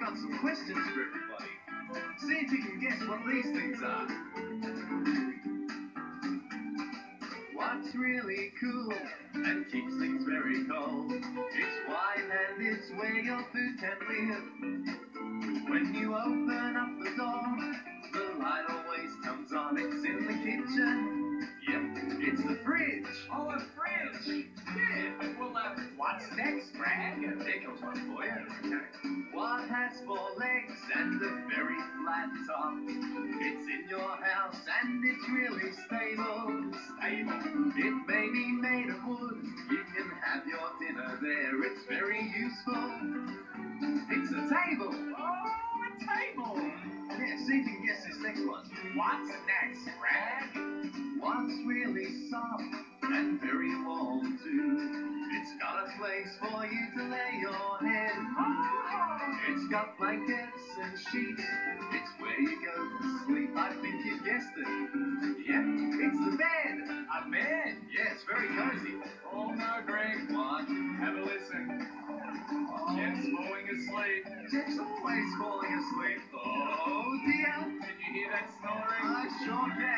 I've got some questions for everybody. See if you can guess what these things are. What's really cool and keeps things very cold? It's wine and it's where your food can live. When you open up the door, the light always comes on. It's in the kitchen. Yep, it's the fridge. What's next, Greg? There comes one you. What has four legs and a very flat top? It's in your house and it's really stable. Stable. It may be made of wood. You can have your dinner there. It's very useful. It's a table. Oh, a table. Yeah, see if you can guess this next one. What's next, Greg? What's really soft and very warm you to lay your head. Oh. It's got blankets and sheets. It's where you go to sleep. I think you guessed it. Yep, it's the bed. A bed. Yeah, it's very cozy. Oh, no, Greg. What? Have a listen. Jeff's falling asleep. Jeff's always falling asleep. Oh dear. Can you hear that snoring? I sure can.